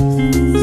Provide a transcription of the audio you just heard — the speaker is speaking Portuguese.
Música